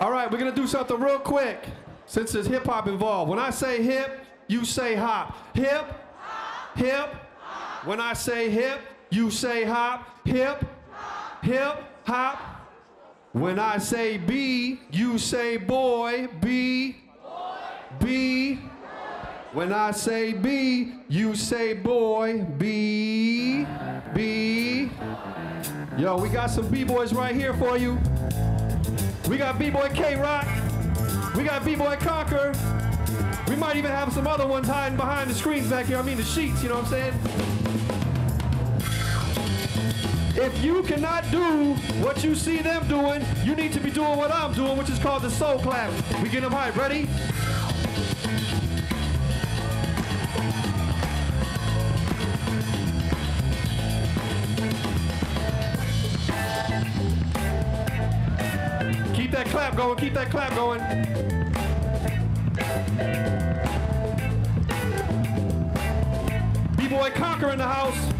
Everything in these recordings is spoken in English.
All right, we're gonna do something real quick since there's hip hop involved. When I say hip, you say hop. Hip, hip. When I say hip, you say hop. Hip, hip, hop. When I say B, you say boy. B, B. When I say B, you say boy. B, B. Yo, we got some B-boys right here for you. We got B-boy K-Rock. We got B-boy Conquer. We might even have some other ones hiding behind the screens back here. I mean the sheets, you know what I'm saying? If you cannot do what you see them doing, you need to be doing what I'm doing, which is called the soul clap. We get them hype. Ready? Clap going, keep that clap going. B-Boy Conquer in the house.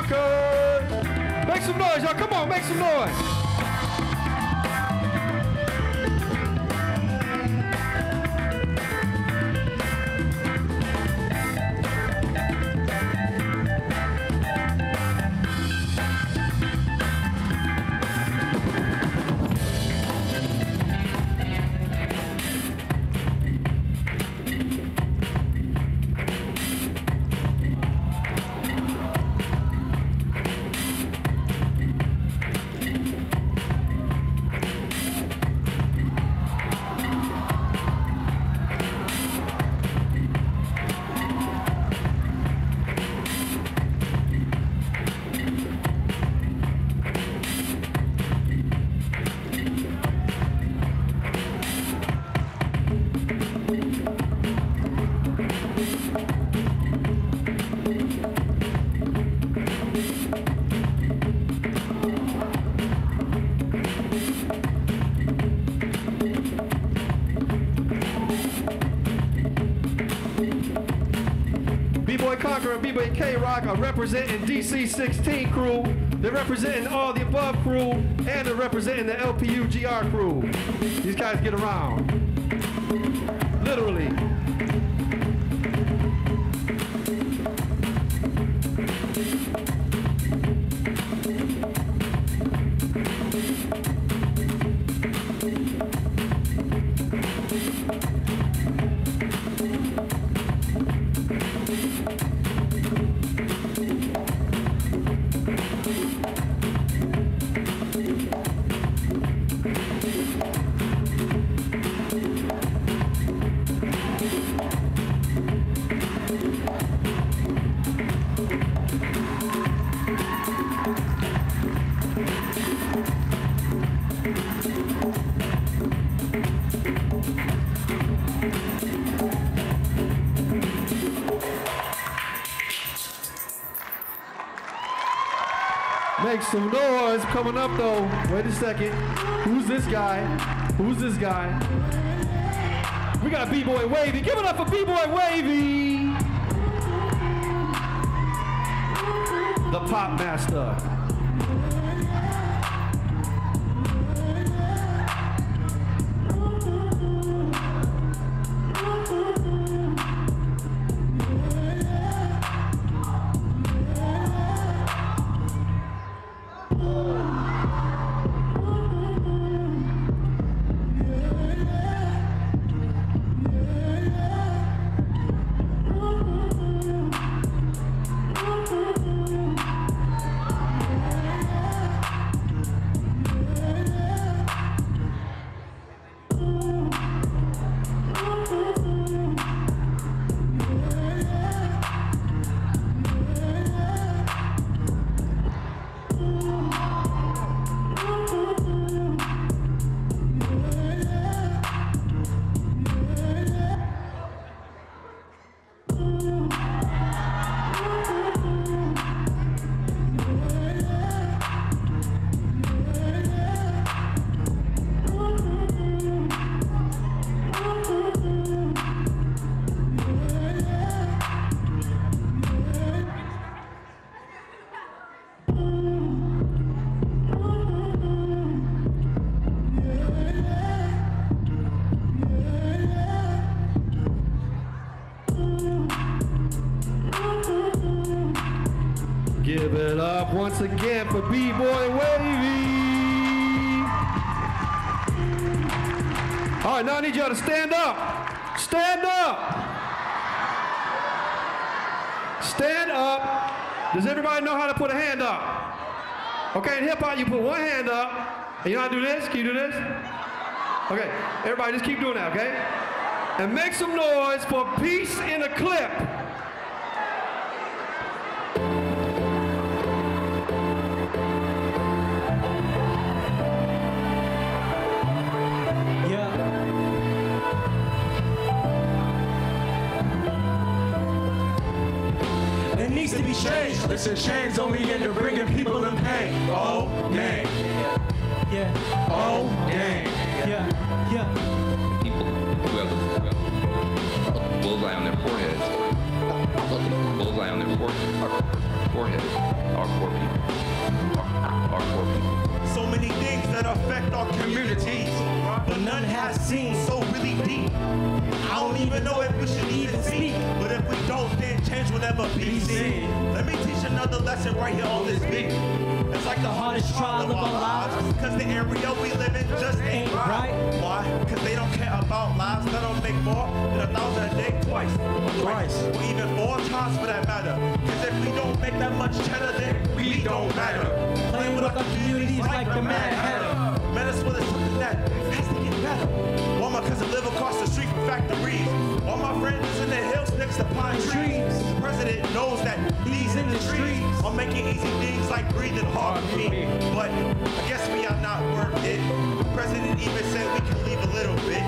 Make some noise, y'all. Come on, make some noise. Representing DC 16 crew. They're representing all the above crew, and they're representing the LPU GR crew. These guys get around. Literally. Some noise. Coming up though. Wait a second. Who's this guy? Who's this guy? We got B-Boy Wavy. Give it up for B-Boy Wavy. The Pop Master. Right, now I need y'all to stand up. Stand up. Stand up. Does everybody know how to put a hand up? Okay, in hip hop, you put one hand up. And you know how to do this? Can you do this? Okay, everybody just keep doing that, okay? And make some noise for Peace in a Clip. Changed. Listen, change only into bringing people in pain. Oh, dang. Yeah, Oh, dang. yeah, yeah. people who have a bullseye on their foreheads. Bullseye on their forehead. Forehead. Our poor people. Our, our poor people. So many things that affect our communities, but none has seen so really deep. I don't even know if we should even speak, but if we don't, then change will never be seen. Let me teach another lesson right here on this beat. It's like the hardest trial of our lives, cause the area we live in just ain't right. Why? Cause they don't care about lives, let them make more than a thousand a day twice. Twice. Or even four times for that matter. Cause if we don't make that much cheddar, then we don't matter. Playing with our communities like the Mad Hatter. Man, that's what it's something that has to get better. While my cousin live across the street from factories. While my friend is in the hills next to pine trees. The president knows that these industries are making easy things like breathing hard for me. But I guess we are not worth it. The president even said we can leave a little bit.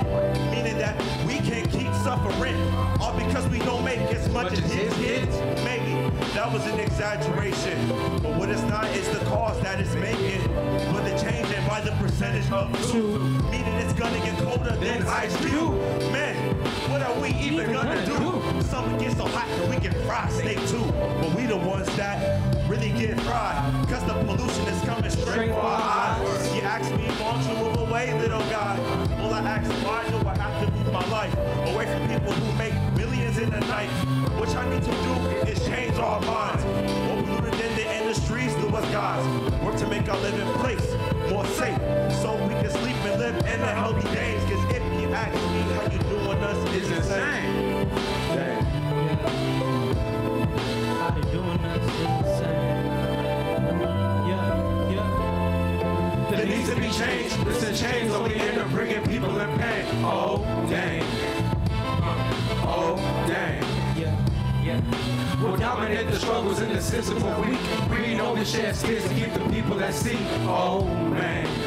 Meaning that we can keep suffering. All because we don't make as much as his kids. Maybe that was an exaggeration. But what it's not is the cause that it's making. But the change and by the percentage of two. Meaning it's gonna get colder than ice cube. Man, what are we even gonna do? Something gets so hot that we can fry steak too. But we the ones that really get fried. Cause the pollution is coming straight for our eyes. You ask me, won't you move away, little guy? Well, I ask, why do I have to move my life away from people who make millions in the night? What I need to do is change our minds. More polluted than the industries do us guys. Work to make our living place more safe. So we can sleep and live in the healthy days. Cause if you ask me how you doing us, it's insane. Dang. How they doing us is insane. Yeah, yeah. There needs to be changed, it's a change. Listen, change only into bringing people in pain. Oh, dang. Yeah. We'll dominate the struggles in the system for. We know the shed skills to keep the people at sea. Oh, man.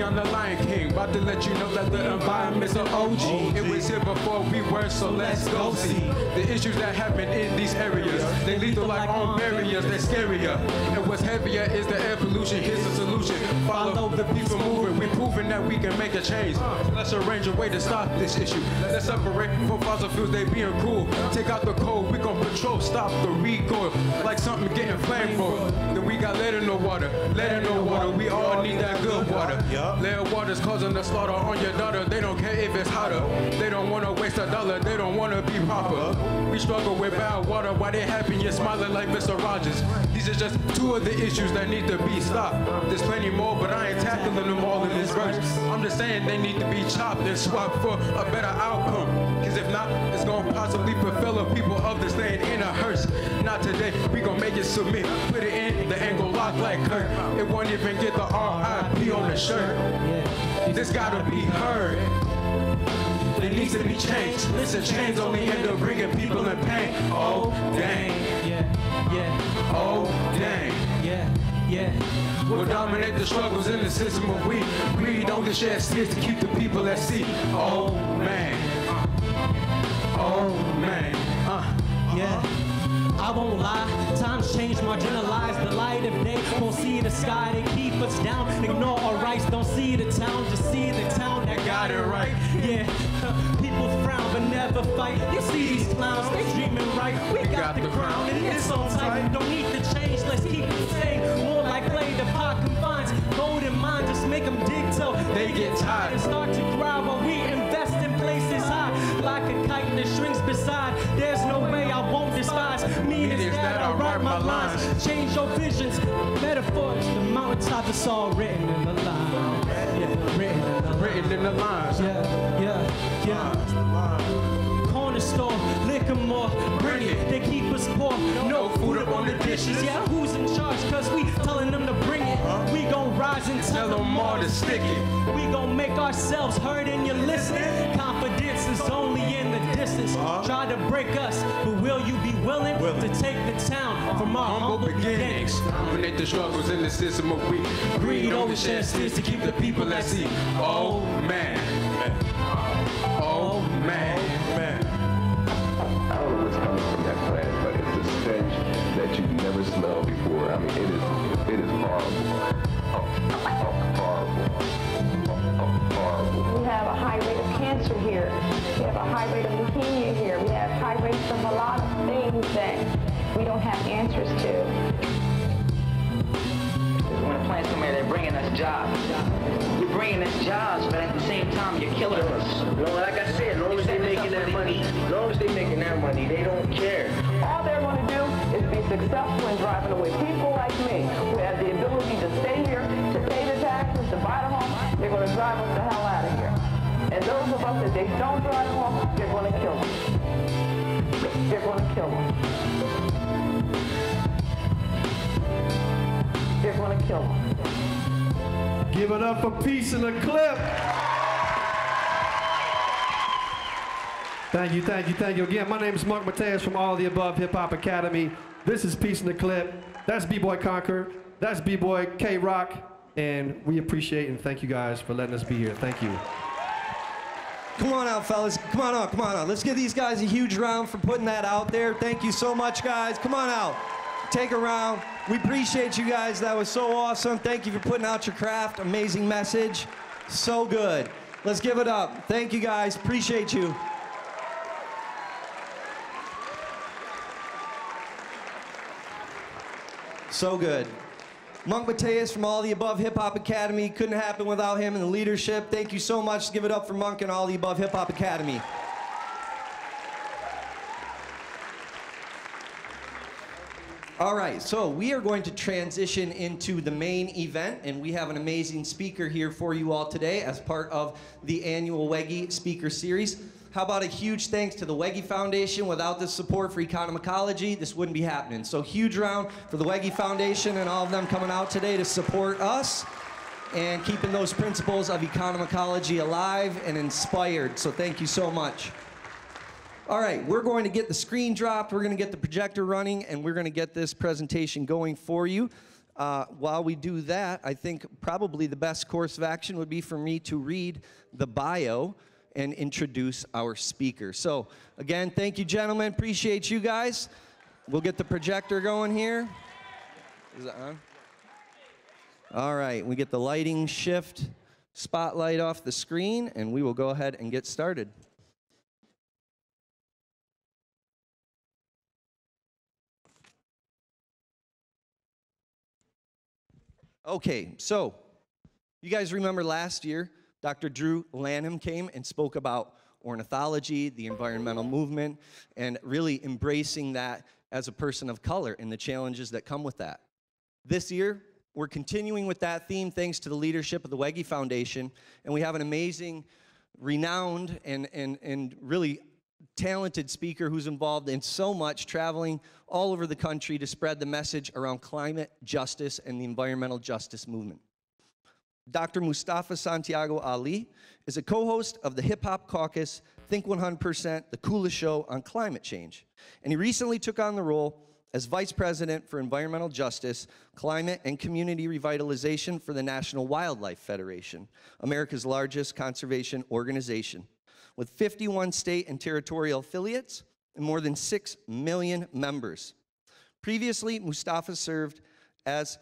Leon the Lion King, about to let you know that the environment's an OG. It was here before we were, so let's go see the issues that happen in these areas. They lethal like armed barriers, they're scarier. And what's heavier is the air pollution. Here's the solution. Follow the people moving. We're proving that we can make a change. Let's arrange a way to stop this issue. Let's separate from fossil fuels, they being cruel. Take out the cold, we gon' patrol, stop the recoil. Like something getting flamed for. Got lead in the water, lead in the water. We all need that good water. Lead water's causing the slaughter on your daughter. They don't care if it's hotter. They don't wanna waste a dollar. They don't wanna be proper. We struggle with bad water. Why they happen? You're smiling like Mr. Rogers. These are just two of the issues that need to be stopped. There's plenty more, but I ain't tackling them all in this verse. I'm just saying they need to be chopped and swapped for a better outcome. Cause if not, it's gonna possibly fulfill the people of this land in a hearse. Not today, we gon' make it submit. Put it in, the angle lock like Kurt. It won't even get the RIP on the shirt. This gotta be heard. It needs to be change. Listen, change only end up bringing people in pain. Oh, dang. Yeah, yeah, Oh, dang. yeah, yeah. We'll dominate the struggles in the system of we We don't the shed tears to keep the people at sea. Oh man. Oh man. Uh. Yeah. I won't lie, times change, marginalize the light of day. Won't see the sky, they keep us down. Ignore our rights, don't see the town, just see the town that got it right. Yeah, people frown but never fight. You see these clowns, they dreaming right. We got the crown and it's on tight. Don't need to change, let's keep it same. More like play the pot confines. Gold in mind, just make them dig till They get tired. and start to cry while we invest in places high. Like a kite that shrinks beside. There's our lines. Change your visions, metaphors. The mountaintop is all written in the line. Yeah, written in the. Written in the lines. Yeah, yeah, yeah. Corner store, liquor more, bring it. They keep us poor, no food up on the dishes. Yeah, who's in charge? Cause we telling them to bring it. We gon' rise and tell Tell them all to stick it. we gon' make ourselves heard and you're listening. Confidence is only in the distance. Try to break us, but will you be willing, to take the town from our Humble beginnings. Dominate the struggles in the system of weak. Greed over shed steers to keep the people at sea. Oh man. Oh, oh man. I don't know what's coming from that plant, but it's a stench that you've never smelled before. I mean, it is, it is horrible. Horrible. Horrible. We have a high rate of cancer here. We have a high rate of leukemia here. We have high rates of a lot of things that we don't have answers to. We want to plant somewhere they're bringing us jobs. You're bringing us jobs, but at the same time, you're killing us. No, like I said, as long as they're making that money, as long as they're making that money, they don't care. All they're going to do is be successful in driving away people like me who have the ability to stay here, to pay the taxes, to buy the home. They're going to drive us the hell out of here. And those of us that they don't drive home, they're going to kill them. They're going to kill them. They're going to kill them. Give it up for Peace in the Clip. Thank you, thank you, thank you. Again, my name is Mark Mateus from All the Above Hip Hop Academy. This is Peace in the Clip. That's B-Boy Conquer. That's B-Boy K-Rock. And we appreciate and thank you guys for letting us be here. Thank you. Come on out, fellas. Come on out, come on out. Let's give these guys a huge round for putting that out there. Thank you so much, guys. Come on out. Take a round. We appreciate you guys. That was so awesome. Thank you for putting out your craft. Amazing message. So good. Let's give it up. Thank you, guys. Appreciate you. So good. Monk Mateus from All the Above Hip Hop Academy. Couldn't happen without him and the leadership. Thank you so much. Give it up for Monk and All the Above Hip Hop Academy. All right, so we are going to transition into the main event, and we have an amazing speaker here for you all today as part of the annual Wege Speaker Series. How about a huge thanks to the Wege Foundation? Without the support for economicology, this wouldn't be happening. So huge round for the Wege Foundation and all of them coming out today to support us and keeping those principles of economicology alive and inspired. So thank you so much. All right, we're going to get the screen dropped, we're going to get the projector running, and we're going to get this presentation going for you. Uh, while we do that, I think probably the best course of action would be for me to read the bio and introduce our speaker. So, again, thank you, gentlemen. Appreciate you guys. We'll get the projector going here. Is it on? All right, we get the lighting shift spotlight off the screen, and we will go ahead and get started. Okay, so you guys remember last year, Dr. Drew Lanham came and spoke about ornithology, the environmental movement, and really embracing that as a person of color and the challenges that come with that. This year, we're continuing with that theme thanks to the leadership of the Wege Foundation, and we have an amazing, renowned, and, and, and really talented speaker who's involved in so much traveling all over the country to spread the message around climate justice and the environmental justice movement. Dr. Mustafa Santiago Ali is a co host of the Hip Hop Caucus Think 100%, the coolest show on climate change. And he recently took on the role as Vice President for Environmental Justice, Climate, and Community Revitalization for the National Wildlife Federation, America's largest conservation organization. With 51 state and territorial affiliates and more than 6 million members. Previously, Mustafa served as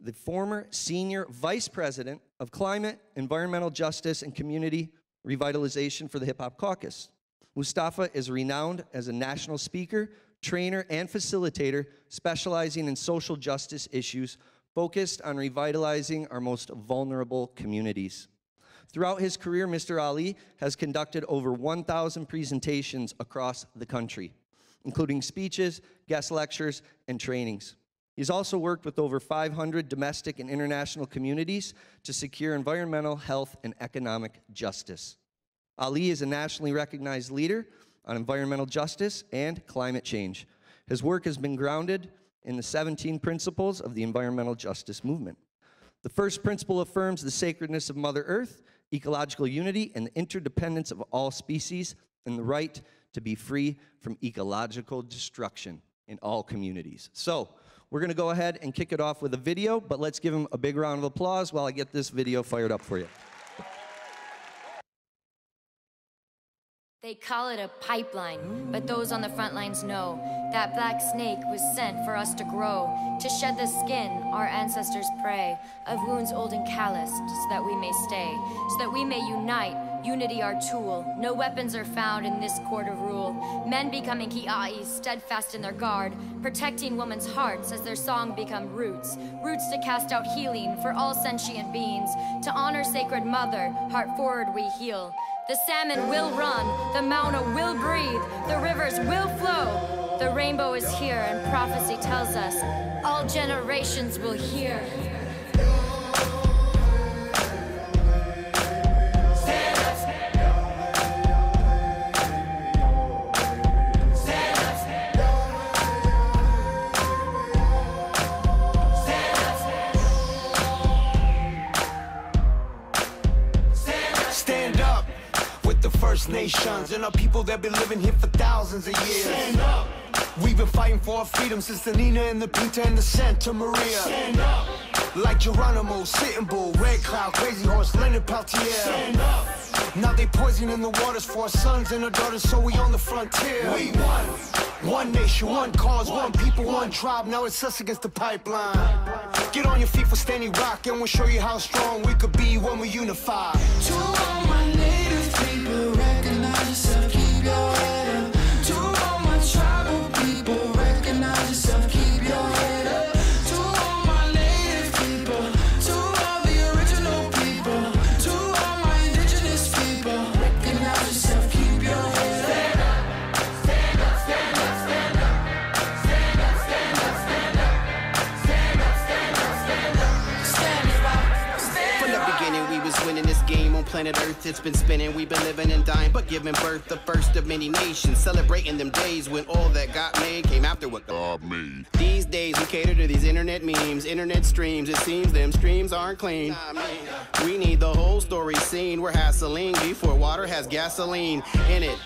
the former senior vice president of climate, environmental justice, and community revitalization for the Hip Hop Caucus. Mustafa is renowned as a national speaker, trainer, and facilitator specializing in social justice issues focused on revitalizing our most vulnerable communities. Throughout his career, Mr. Ali has conducted over 1,000 presentations across the country, including speeches, guest lectures, and trainings. He's also worked with over 500 domestic and international communities to secure environmental, health, and economic justice. Ali is a nationally recognized leader on environmental justice and climate change. His work has been grounded in the 17 principles of the environmental justice movement. The first principle affirms the sacredness of Mother Earth, ecological unity, and the interdependence of all species, and the right to be free from ecological destruction in all communities. So, we're going to go ahead and kick it off with a video, but let's give him a big round of applause while I get this video fired up for you. They call it a pipeline, but those on the front lines know that black snake was sent for us to grow, to shed the skin our ancestors pray, of wounds old and calloused, so that we may stay, so that we may unite, unity our tool. No weapons are found in this court of rule. Men becoming ki'ais, steadfast in their guard, protecting women's hearts as their song become roots, roots to cast out healing for all sentient beings, to honor sacred mother, heart forward we heal. The salmon will run, the Mauna will breathe, the rivers will flow. The rainbow is here, and prophecy tells us all generations will hear. Nations and our people that been living here for thousands of years. Stand up. We've been fighting for our freedom since the Nina and the Pinta and the Santa Maria. Stand up. Like Geronimo, Sitting Bull, Red Cloud, Crazy Horse, Leonard Peltier. Stand up. Now they poisoning the waters for our sons and our daughters, so we on the frontier. We won. One nation, one cause, one people, one tribe. Now it's us against the pipeline. Get on your feet for Standing Rock, and we'll show you how strong we could be when we unify. It's been spinning. We've been living and dying, but giving birth the first of many nations. Celebrating them days when all that got made came after what God made. These days, we cater to these internet memes, internet streams. It seems them streams aren't clean. We need the whole story seen. We're hassling before water has gasoline in it.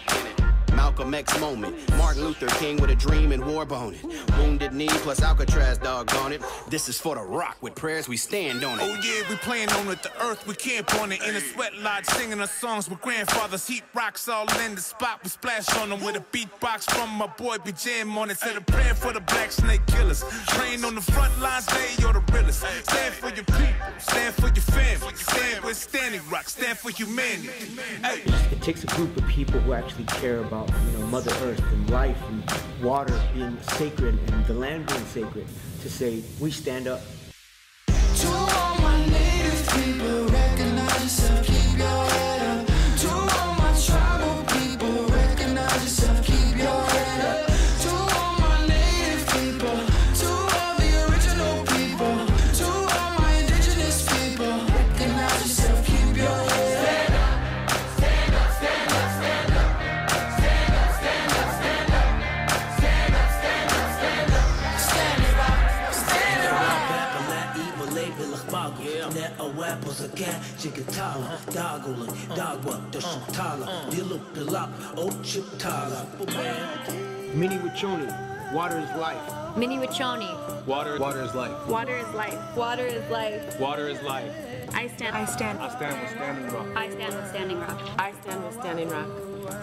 Malcolm X moment. Martin Luther King with a dream and war bone it. Wounded knee plus Alcatraz doggone it. This is for the rock with prayers we stand on it. Oh yeah, we playing on it. The earth we camp on it. In a sweat lodge, singing our songs with grandfathers. Heat rocks all in the spot. We splash on them with a beatbox from my boy. We jam on it. Said a prayer for the black snake killers. Train on the front lines, they you're the realest. Stand for your people, stand for your family. Stand with Standing Rock, stand for humanity. Hey. It takes a group of people who actually care about, you know, Mother Earth and life and water being sacred and the land being sacred to say, we stand up. Mni Wiconi, water is life. Mni Wiconi. Water, water is life. Water is life. Water is life. Water is life. I stand. I stand. I stand with Standing Rock. I stand with Standing Rock. I stand with Standing Rock.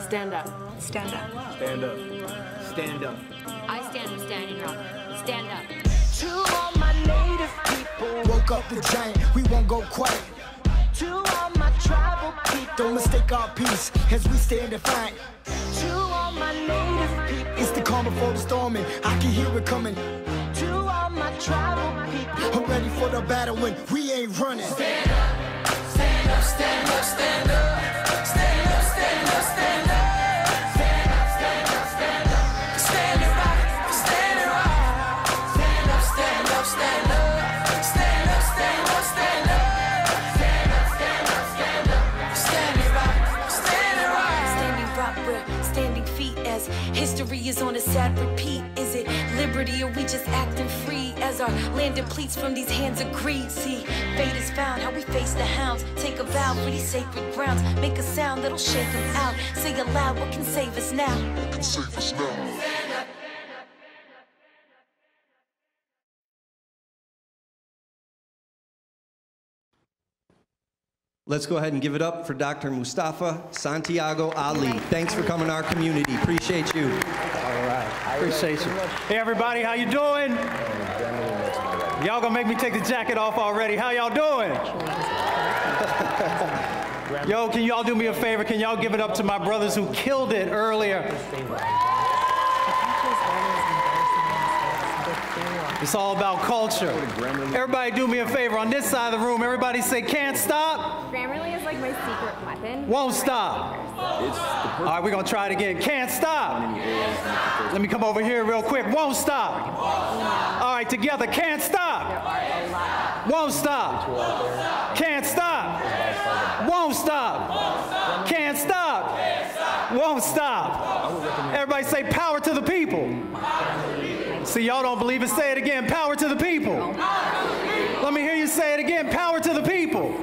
Stand up. Stand up. Stand up. Stand up. I stand with Standing Rock. Stand up. To all my native people, Woke up the giant, we won't go quiet. to all my tribal people, Don't mistake our peace as we stand defiant. to all my native people, It's the calm before the storm, and I can hear it coming. to all my tribal people. I'm ready for the battle when we ain't running. Stand up, stand up, stand up, stand up, is on a sad repeat. Is it liberty or we just acting free as our land depletes from these hands of greed? See, fate is found, how we face the hounds. Take a vow for these sacred grounds. Make a sound that'll shake them out. Say aloud what can save us now. What can save us now? Let's go ahead and give it up for Dr. Mustafa Santiago Ali. Thanks for coming to our community. Appreciate you. All right. Appreciate you. Hey, everybody, how you doing? Y'all gonna make me take the jacket off already. How y'all doing? Yo, can y'all do me a favor? Can y'all give it up to my brothers who killed it earlier? It's all about culture. Everybody do me a favor. On this side of the room, everybody say, can't stop. Grammarly is like my secret weapon. Won't stop. All right, we're gonna try it again. Can't stop. Let me come over here real quick. Won't stop. All right, together. Can't stop. Won't stop. Can't stop. Won't stop. Can't stop. Won't stop. Everybody say power to the people. See, y'all don't believe it. Say it again. Power to the people. Let me hear you say it again. Power to the people.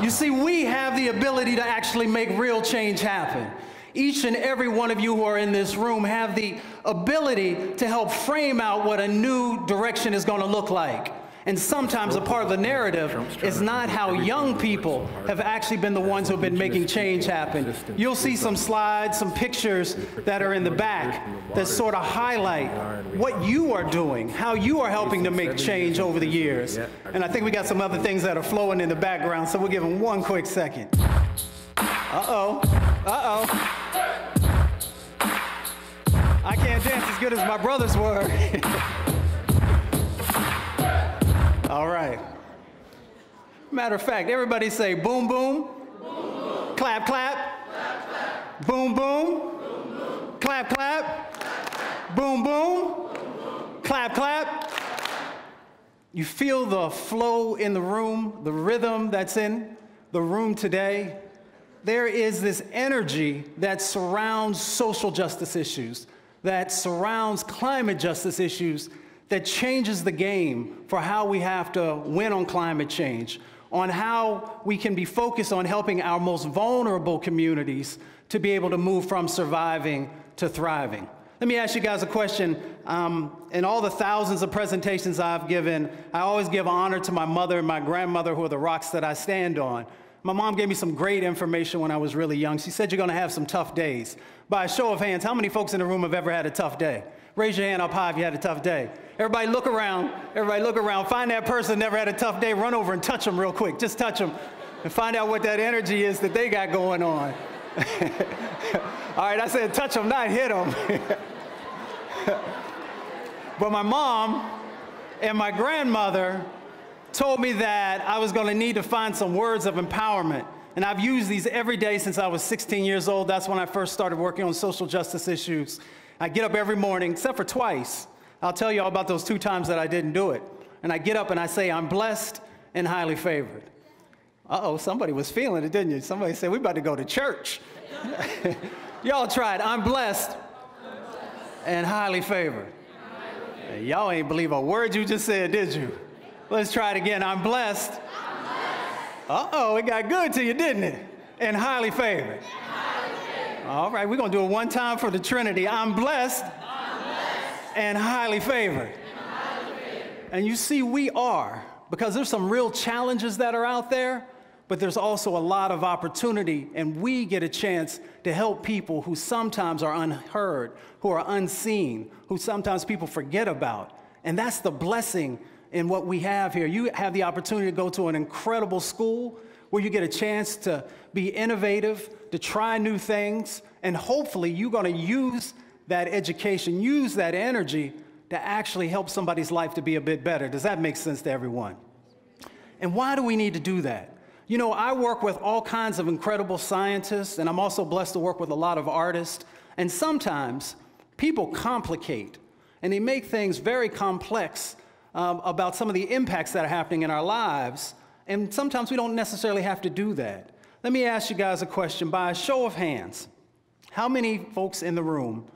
You see, we have the ability to actually make real change happen. Each and every one of you who are in this room have the ability to help frame out what a new direction is going to look like. And sometimes a part of the narrative is not how young people have actually been the ones who have been making change happen. You'll see some slides, some pictures that are in the back that sort of highlight what you are doing, how you are helping to make change over the years. And I think we got some other things that are flowing in the background, so we'll give them one quick second. Uh-oh, uh-oh. I can't dance as good as my brothers were. All right. Matter of fact, everybody say boom, boom. Clap, clap. Boom, boom. Clap, clap. Boom, boom. Clap, clap. You feel the flow in the room, the rhythm that's in the room today. There is this energy that surrounds social justice issues, that surrounds climate justice issues, that changes the game for how we have to win on climate change, on how we can be focused on helping our most vulnerable communities to be able to move from surviving to thriving. Let me ask you guys a question. Um, in all the thousands of presentations I've given, I always give honor to my mother and my grandmother, who are the rocks that I stand on. My mom gave me some great information when I was really young. She said, You're going to have some tough days. By a show of hands, how many folks in the room have ever had a tough day? Raise your hand up high if you had a tough day. Everybody look around. Everybody look around. Find that person that never had a tough day. Run over and touch them real quick. Just touch them and find out what that energy is that they got going on. All right, I said touch them, not hit them. but my mom and my grandmother told me that I was going to need to find some words of empowerment. And I've used these every day since I was 16 years old. That's when I first started working on social justice issues. I get up every morning, except for twice. I'll tell you all about those two times that I didn't do it. And I get up and I say, I'm blessed and highly favored. Uh oh, somebody was feeling it, didn't you? Somebody said, we about to go to church. y'all tried. I'm blessed and highly favored. Hey, y'all ain't believe a word you just said, did you? Let's try it again. I'm blessed. Uh oh, it got good to you, didn't it? And highly favored. All right, we're going to do it one time for the Trinity. I'm blessed, and highly favored. And you see, we are, because there's some real challenges that are out there, but there's also a lot of opportunity, and we get a chance to help people who sometimes are unheard, who are unseen, who sometimes people forget about. And that's the blessing in what we have here. You have the opportunity to go to an incredible school where you get a chance to be innovative, to try new things, and hopefully you're going to use that education, use that energy to actually help somebody's life to be a bit better. Does that make sense to everyone? And why do we need to do that? You know, I work with all kinds of incredible scientists, and I'm also blessed to work with a lot of artists. And sometimes people complicate and they make things very complex um, about some of the impacts that are happening in our lives. And sometimes we don't necessarily have to do that. Let me ask you guys a question by a show of hands. How many folks in the room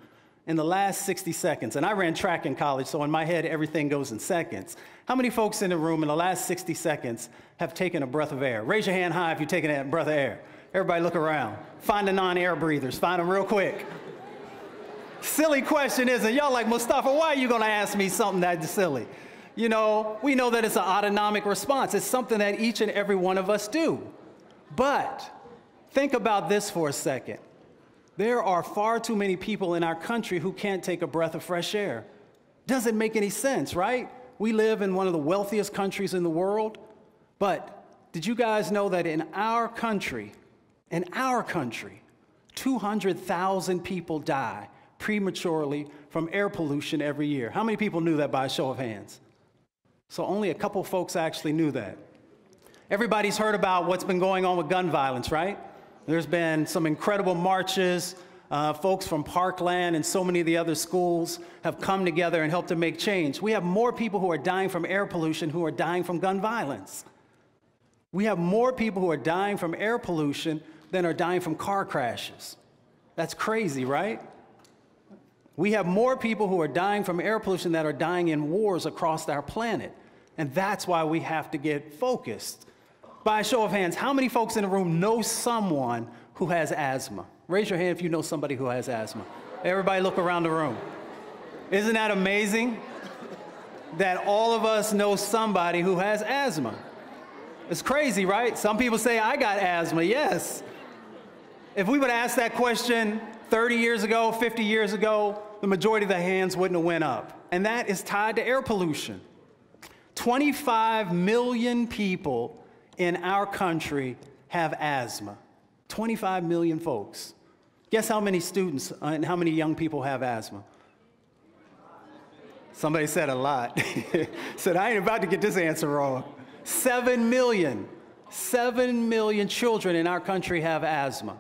in the last 60 seconds, and I ran track in college, so in my head everything goes in seconds. How many folks in the room in the last 60 seconds have taken a breath of air? Raise your hand high if you've taken a breath of air. Everybody look around. Find the non air breathers, find them real quick. Silly question, isn't it? Y'all like, Mustafa, why are you gonna ask me something that's silly? You know, we know that it's an autonomic response. It's something that each and every one of us do. But think about this for a second. There are far too many people in our country who can't take a breath of fresh air. Doesn't make any sense, right? We live in one of the wealthiest countries in the world. But did you guys know that in our country, in our country, 200,000 people die prematurely from air pollution every year? How many people knew that by a show of hands? So only a couple folks actually knew that. Everybody's heard about what's been going on with gun violence, right? There's been some incredible marches. Uh, folks from Parkland and so many of the other schools have come together and helped to make change. We have more people who are dying from air pollution who are dying from gun violence. We have more people who are dying from air pollution than are dying from car crashes. That's crazy, right? We have more people who are dying from air pollution that are dying in wars across our planet. And that's why we have to get focused. By a show of hands, how many folks in the room know someone who has asthma? Raise your hand if you know somebody who has asthma. Everybody look around the room. Isn't that amazing? That all of us know somebody who has asthma. It's crazy, right? Some people say, I got asthma. Yes. If we would ask that question 30 years ago, 50 years ago, the majority of the hands wouldn't have went up. And that is tied to air pollution. 25 million people in our country have asthma. 25 million folks. Guess how many students uh, and how many young people have asthma? Somebody said a lot. said, I ain't about to get this answer wrong. Seven million. Seven million children in our country have asthma.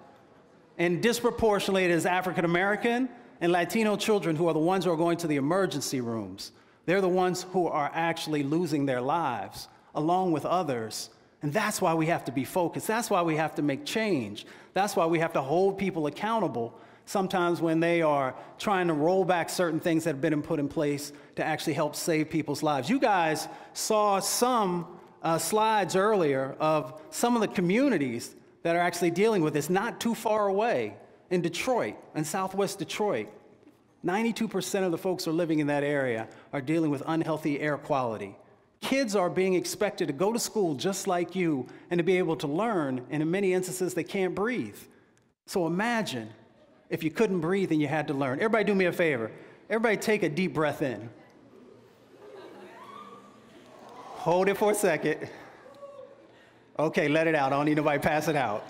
And disproportionately, it is African American and Latino children who are the ones who are going to the emergency rooms. They're the ones who are actually losing their lives, along with others. And that's why we have to be focused. That's why we have to make change. That's why we have to hold people accountable sometimes when they are trying to roll back certain things that have been put in place to actually help save people's lives. You guys saw some uh, slides earlier of some of the communities that are actually dealing with this not too far away in Detroit, in southwest Detroit. 92% of the folks who are living in that area are dealing with unhealthy air quality. Kids are being expected to go to school just like you and to be able to learn, and in many instances, they can't breathe. So imagine if you couldn't breathe and you had to learn. Everybody, do me a favor. Everybody, take a deep breath in. Hold it for a second. Okay, let it out. I don't need nobody pass it out.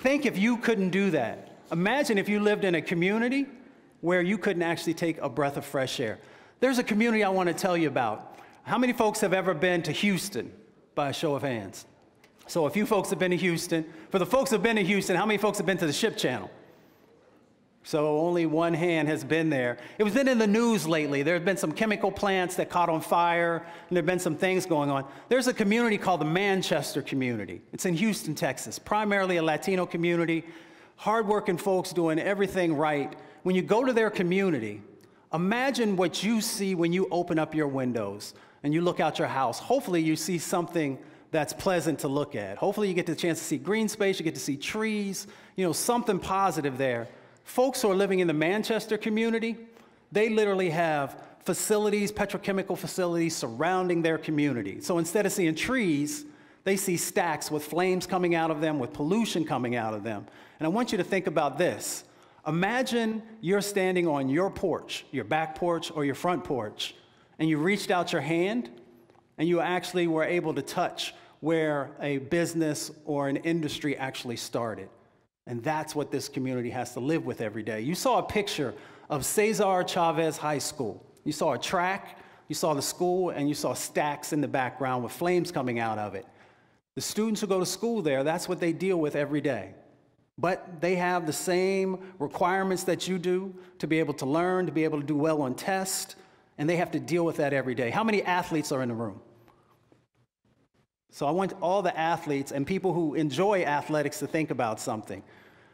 Think if you couldn't do that. Imagine if you lived in a community where you couldn't actually take a breath of fresh air. There's a community I want to tell you about. How many folks have ever been to Houston by a show of hands? So, a few folks have been to Houston. For the folks who have been to Houston, how many folks have been to the ship channel? So, only one hand has been there. It was been in the news lately. There have been some chemical plants that caught on fire, and there have been some things going on. There's a community called the Manchester community. It's in Houston, Texas, primarily a Latino community, hardworking folks doing everything right. When you go to their community, imagine what you see when you open up your windows and you look out your house. Hopefully, you see something that's pleasant to look at. Hopefully, you get the chance to see green space, you get to see trees, you know, something positive there. Folks who are living in the Manchester community, they literally have facilities, petrochemical facilities surrounding their community. So instead of seeing trees, they see stacks with flames coming out of them, with pollution coming out of them. And I want you to think about this. Imagine you're standing on your porch, your back porch or your front porch, and you reached out your hand and you actually were able to touch where a business or an industry actually started. And that's what this community has to live with every day. You saw a picture of Cesar Chavez High School. You saw a track, you saw the school, and you saw stacks in the background with flames coming out of it. The students who go to school there, that's what they deal with every day. But they have the same requirements that you do to be able to learn, to be able to do well on tests, and they have to deal with that every day. How many athletes are in the room? So I want all the athletes and people who enjoy athletics to think about something.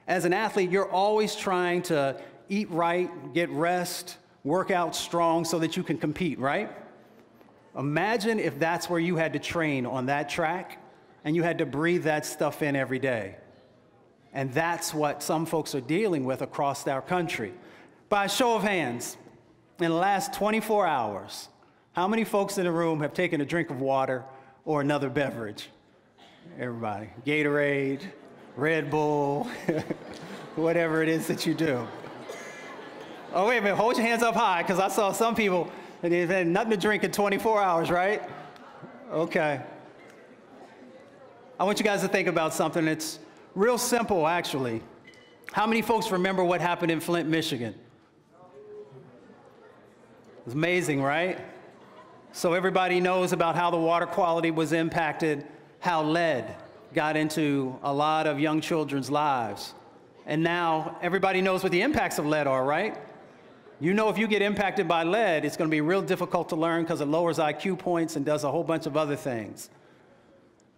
As an athlete, you're always trying to eat right, get rest, work out strong so that you can compete, right? Imagine if that's where you had to train on that track and you had to breathe that stuff in every day. And that's what some folks are dealing with across our country. By a show of hands, in the last 24 hours, how many folks in the room have taken a drink of water or another beverage? Everybody. Gatorade, Red Bull, whatever it is that you do. Oh, wait a minute, hold your hands up high, because I saw some people, and they've had nothing to drink in 24 hours, right? Okay. I want you guys to think about something. It's real simple, actually. How many folks remember what happened in Flint, Michigan? It's amazing, right? So everybody knows about how the water quality was impacted, how lead got into a lot of young children's lives. And now everybody knows what the impacts of lead are, right? You know if you get impacted by lead, it's going to be real difficult to learn because it lowers IQ points and does a whole bunch of other things.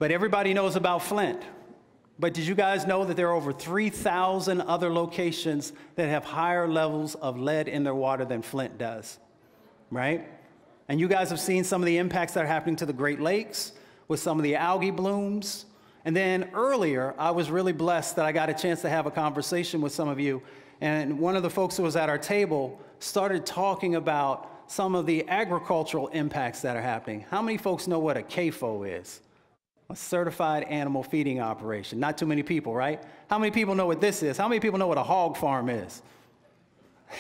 But everybody knows about Flint. But did you guys know that there are over 3,000 other locations that have higher levels of lead in their water than Flint does? Right? And you guys have seen some of the impacts that are happening to the Great Lakes with some of the algae blooms. And then earlier, I was really blessed that I got a chance to have a conversation with some of you. And one of the folks who was at our table started talking about some of the agricultural impacts that are happening. How many folks know what a CAFO is? A certified animal feeding operation. Not too many people, right? How many people know what this is? How many people know what a hog farm is?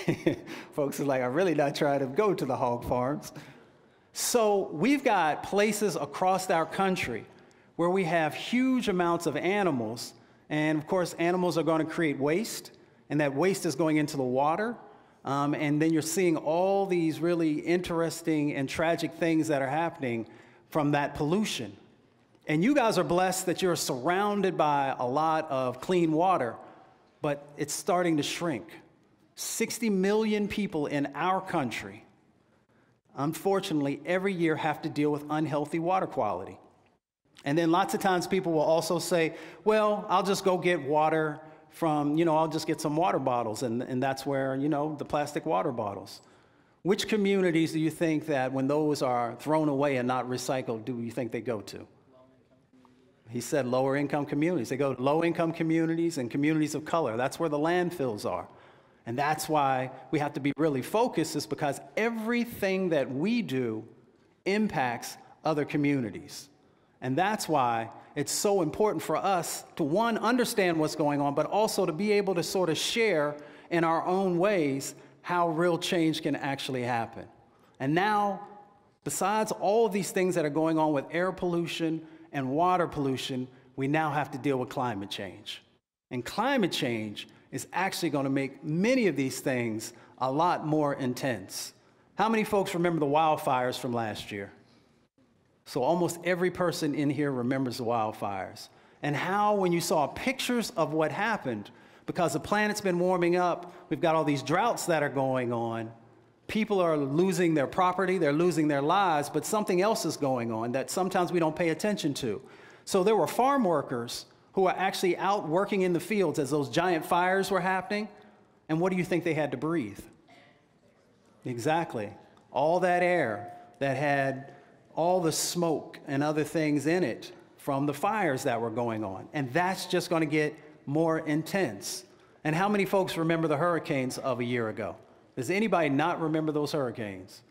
folks are like, I'm really not trying to go to the hog farms. So we've got places across our country where we have huge amounts of animals. And of course, animals are going to create waste, and that waste is going into the water. Um, and then you're seeing all these really interesting and tragic things that are happening from that pollution. And you guys are blessed that you're surrounded by a lot of clean water, but it's starting to shrink. 60 million people in our country, unfortunately, every year have to deal with unhealthy water quality. And then lots of times people will also say, well, I'll just go get water from, you know, I'll just get some water bottles. And, and that's where, you know, the plastic water bottles. Which communities do you think that when those are thrown away and not recycled, do you think they go to? He said lower income communities. They go to low income communities and communities of color. That's where the landfills are. And that's why we have to be really focused, is because everything that we do impacts other communities. And that's why it's so important for us to, one, understand what's going on, but also to be able to sort of share in our own ways how real change can actually happen. And now, besides all of these things that are going on with air pollution and water pollution, we now have to deal with climate change. And climate change is actually going to make many of these things a lot more intense. How many folks remember the wildfires from last year? So almost every person in here remembers the wildfires. And how, when you saw pictures of what happened, because the planet's been warming up, we've got all these droughts that are going on. People are losing their property, they're losing their lives, but something else is going on that sometimes we don't pay attention to. So there were farm workers who were actually out working in the fields as those giant fires were happening. And what do you think they had to breathe? Exactly. All that air that had all the smoke and other things in it from the fires that were going on. And that's just going to get more intense. And how many folks remember the hurricanes of a year ago? Does anybody not remember those hurricanes?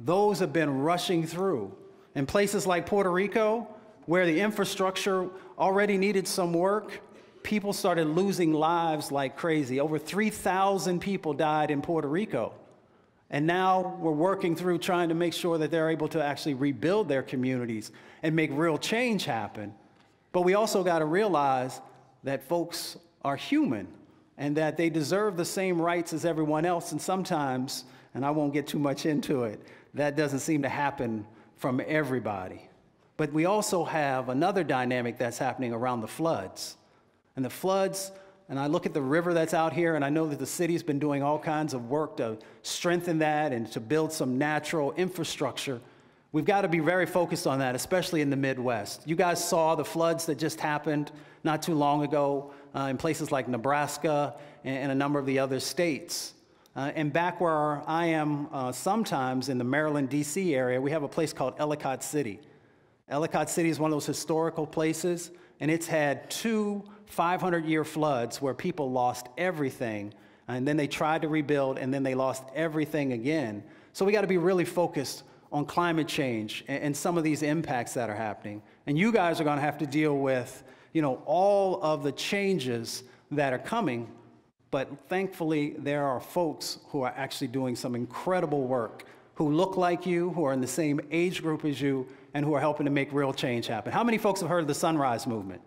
Those have been rushing through. In places like Puerto Rico, where the infrastructure already needed some work, people started losing lives like crazy. Over 3,000 people died in Puerto Rico. And now we're working through trying to make sure that they're able to actually rebuild their communities and make real change happen. But we also got to realize that folks are human and that they deserve the same rights as everyone else. And sometimes, and I won't get too much into it, that doesn't seem to happen from everybody. But we also have another dynamic that's happening around the floods. And the floods and I look at the river that's out here, and I know that the city's been doing all kinds of work to strengthen that and to build some natural infrastructure. We've got to be very focused on that, especially in the Midwest. You guys saw the floods that just happened not too long ago uh, in places like Nebraska and, and a number of the other states. Uh, and back where I am uh, sometimes in the Maryland, D.C. area, we have a place called Ellicott City. Ellicott City is one of those historical places, and it's had two 500 year floods where people lost everything, and then they tried to rebuild, and then they lost everything again. So we got to be really focused on climate change and, and some of these impacts that are happening. And you guys are going to have to deal with, you know, all of the changes that are coming. But thankfully, there are folks who are actually doing some incredible work, who look like you, who are in the same age group as you, and who are helping to make real change happen. How many folks have heard of the Sunrise Movement?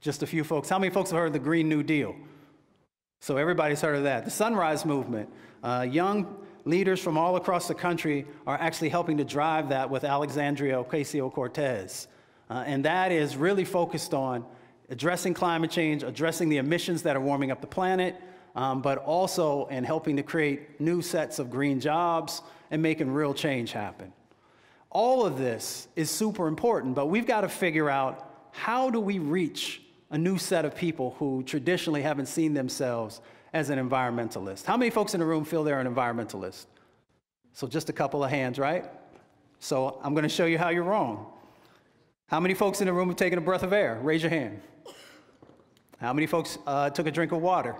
Just a few folks. How many folks have heard of the Green New Deal? So everybody's heard of that. The Sunrise Movement, uh, young leaders from all across the country are actually helping to drive that with Alexandria Ocasio Cortez. Uh, and that is really focused on addressing climate change, addressing the emissions that are warming up the planet, um, but also in helping to create new sets of green jobs and making real change happen. All of this is super important, but we've got to figure out how do we reach a new set of people who traditionally haven't seen themselves as an environmentalist. How many folks in the room feel they're an environmentalist? So just a couple of hands, right? So I'm going to show you how you're wrong. How many folks in the room have taken a breath of air? Raise your hand. How many folks uh, took a drink of water?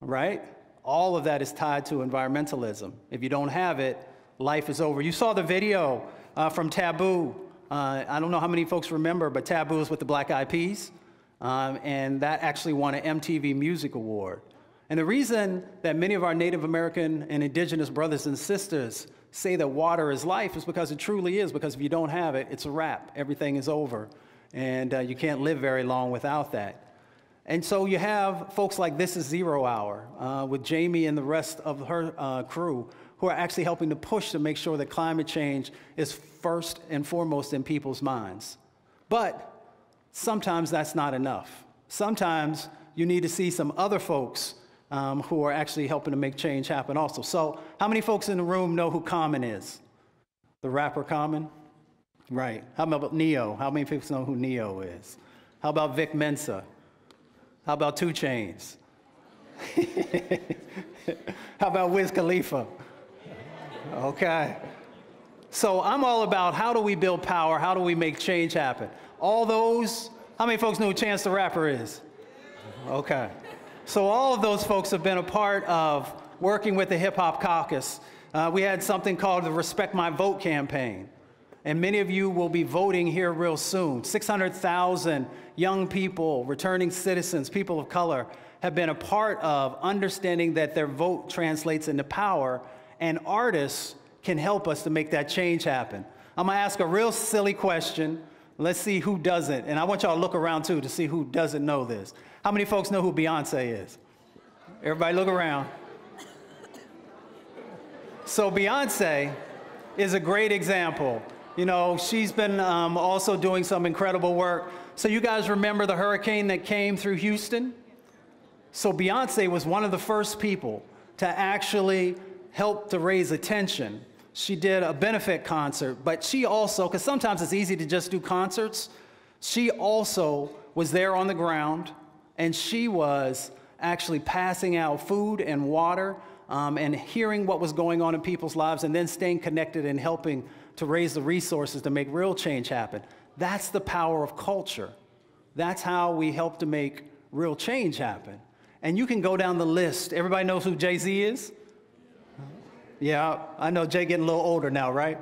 Right? All of that is tied to environmentalism. If you don't have it, life is over. You saw the video uh, from Taboo. Uh, I don't know how many folks remember, but Taboo is with the Black Eyed Peas. Um, and that actually won an MTV Music Award. And the reason that many of our Native American and indigenous brothers and sisters say that water is life is because it truly is, because if you don't have it, it's a wrap. Everything is over. And uh, you can't live very long without that. And so you have folks like This Is Zero Hour uh, with Jamie and the rest of her uh, crew who are actually helping to push to make sure that climate change is first and foremost in people's minds. But sometimes that's not enough. Sometimes you need to see some other folks um, who are actually helping to make change happen also. So, how many folks in the room know who Common is? The rapper Common? Right. How about Ne-Yo? How many people know who Ne-Yo is? How about Vic Mensa? How about 2 Chainz? How about Wiz Khalifa? Okay. So I'm all about how do we build power? How do we make change happen? All those, how many folks know who Chance the Rapper is? Okay. So all of those folks have been a part of working with the Hip Hop Caucus. Uh, we had something called the Respect My Vote campaign. And many of you will be voting here real soon. 600,000 young people, returning citizens, people of color, have been a part of understanding that their vote translates into power, and artists can help us to make that change happen. I'm gonna ask a real silly question. Let's see who doesn't. And I want y'all to look around too to see who doesn't know this. How many folks know who Beyonce is? Everybody look around. So, Beyonce is a great example you know, she's been um, also doing some incredible work. So, you guys remember the hurricane that came through Houston? So, Beyonce was one of the first people to actually help to raise attention. She did a benefit concert, but she also, because sometimes it's easy to just do concerts, she also was there on the ground and she was actually passing out food and water um, and hearing what was going on in people's lives and then staying connected and helping to raise the resources to make real change happen. That's the power of culture. That's how we help to make real change happen. And you can go down the list. Everybody knows who Jay Z is? Yeah, I know Jay getting a little older now, right?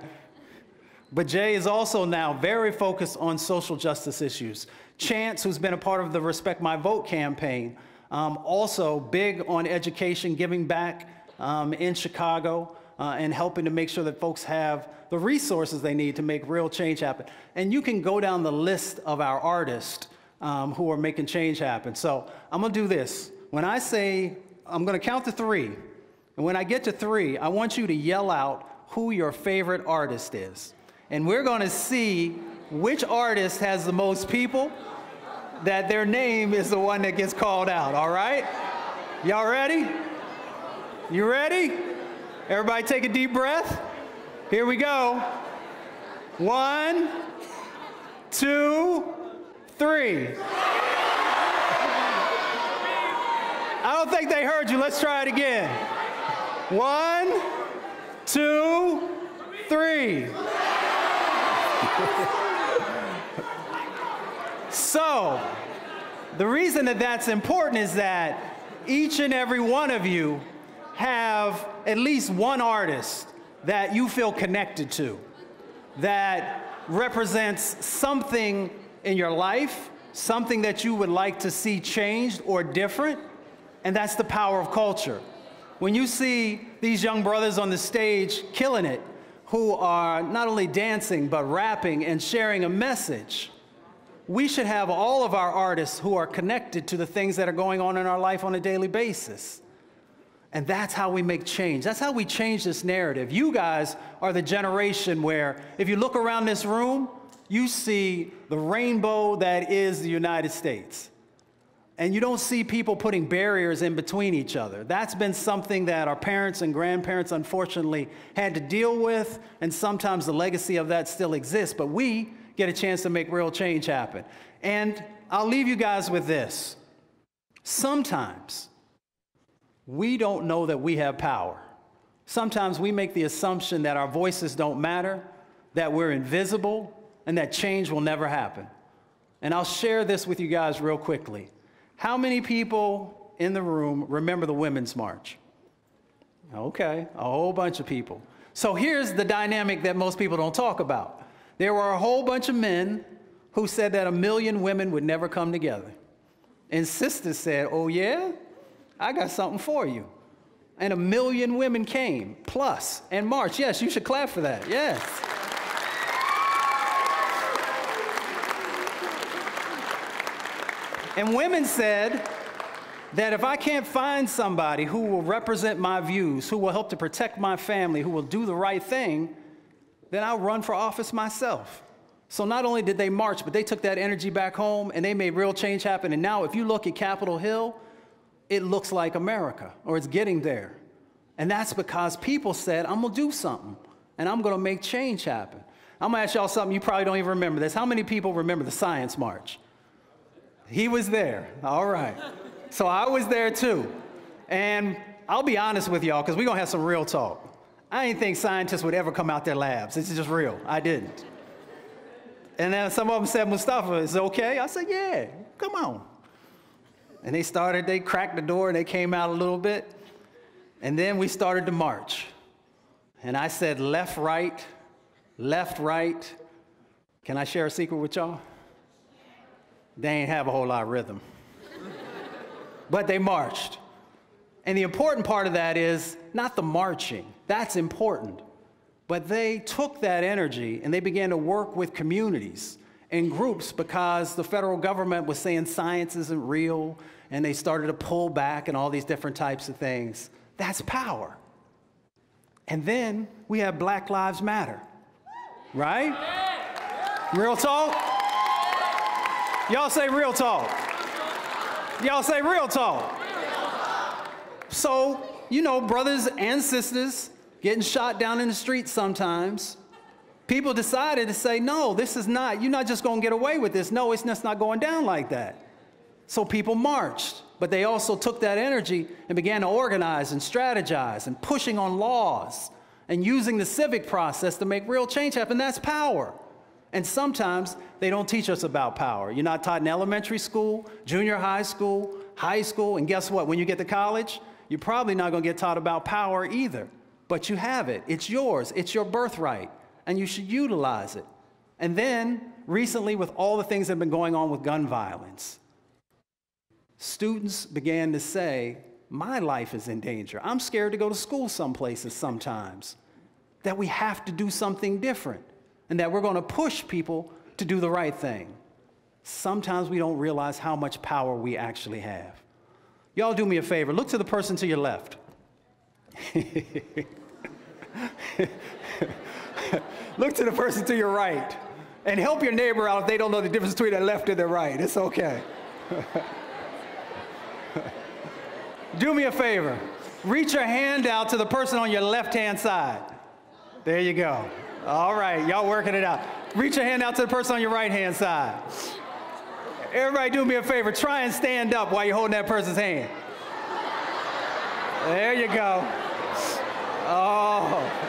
But Jay is also now very focused on social justice issues. Chance, who's been a part of the Respect My Vote campaign, um, also big on education, giving back um, in Chicago uh, and helping to make sure that folks have the resources they need to make real change happen. And you can go down the list of our artists um, who are making change happen. So I'm gonna do this. When I say, I'm gonna count to three, and when I get to three, I want you to yell out who your favorite artist is. And we're gonna see which artist has the most people that their name is the one that gets called out, all right? Y'all ready? You ready? Everybody take a deep breath. Here we go. One, two, three. I don't think they heard you. Let's try it again. One, two, three. so, the reason that that's important is that each and every one of you have at least one artist that you feel connected to that represents something in your life, something that you would like to see changed or different, and that's the power of culture. When you see these young brothers on the stage killing it, who are not only dancing, but rapping and sharing a message, we should have all of our artists who are connected to the things that are going on in our life on a daily basis. And that's how we make change. That's how we change this narrative. You guys are the generation where, if you look around this room, you see the rainbow that is the United States. And you don't see people putting barriers in between each other. That's been something that our parents and grandparents, unfortunately, had to deal with, and sometimes the legacy of that still exists. But we get a chance to make real change happen. And I'll leave you guys with this. Sometimes we don't know that we have power. Sometimes we make the assumption that our voices don't matter, that we're invisible, and that change will never happen. And I'll share this with you guys real quickly. How many people in the room remember the Women's March? Okay, a whole bunch of people. So here's the dynamic that most people don't talk about. There were a whole bunch of men who said that a million women would never come together. And sisters said, Oh, yeah? I got something for you. And a million women came, plus, and marched. Yes, you should clap for that. Yes. And women said that if I can't find somebody who will represent my views, who will help to protect my family, who will do the right thing, then I'll run for office myself. So not only did they march, but they took that energy back home and they made real change happen. And now, if you look at Capitol Hill, it looks like America, or it's getting there. And that's because people said, I'm gonna do something, and I'm gonna make change happen. I'm gonna ask y'all something you probably don't even remember this. How many people remember the Science March? He was there. All right. So I was there too. And I'll be honest with y'all, because we're gonna have some real talk. I didn't think scientists would ever come out their labs. This is just real. I didn't. And then some of them said, Mustafa, is it okay? I said, yeah, come on. And they started, they cracked the door and they came out a little bit. And then we started to march. And I said, left, right, left, right. Can I share a secret with y'all? They ain't have a whole lot of rhythm. but they marched. And the important part of that is not the marching, that's important. But they took that energy and they began to work with communities and groups because the federal government was saying science isn't real and they started to pull back and all these different types of things. That's power. And then we have Black Lives Matter, right? Real talk? Y'all say real talk. Y'all say real talk. So, you know, brothers and sisters getting shot down in the street sometimes. People decided to say, no, this is not, you're not just gonna get away with this. No, it's just not going down like that. So people marched, but they also took that energy and began to organize and strategize and pushing on laws and using the civic process to make real change happen. That's power. And sometimes they don't teach us about power. You're not taught in elementary school, junior high school, high school, and guess what? When you get to college, you're probably not gonna get taught about power either. But you have it, it's yours, it's your birthright, and you should utilize it. And then, recently, with all the things that have been going on with gun violence, students began to say, My life is in danger. I'm scared to go to school some places sometimes. That we have to do something different, and that we're gonna push people to do the right thing. Sometimes we don't realize how much power we actually have. Y'all do me a favor, look to the person to your left. Look to the person to your right and help your neighbor out if they don't know the difference between their left and their right. It's okay. Do me a favor. Reach your hand out to the person on your left hand side. There you go. All right, y'all working it out. Reach your hand out to the person on your right hand side. Everybody, do me a favor. Try and stand up while you're holding that person's hand. There you go. Oh.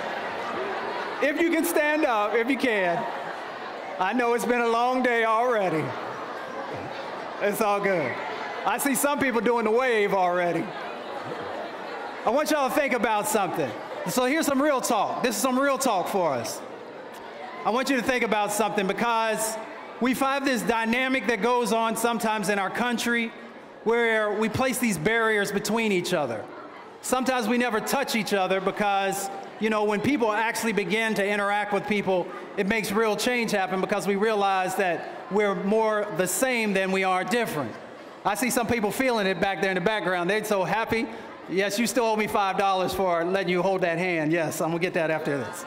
If you can stand up, if you can. I know it's been a long day already. It's all good. I see some people doing the wave already. I want y'all to think about something. So here's some real talk. This is some real talk for us. I want you to think about something because we find this dynamic that goes on sometimes in our country where we place these barriers between each other. Sometimes we never touch each other because, you know, when people actually begin to interact with people, it makes real change happen because we realize that we're more the same than we are different. I see some people feeling it back there in the background. They're so happy. Yes, you still owe me $5 for letting you hold that hand. Yes, I'm gonna get that after this.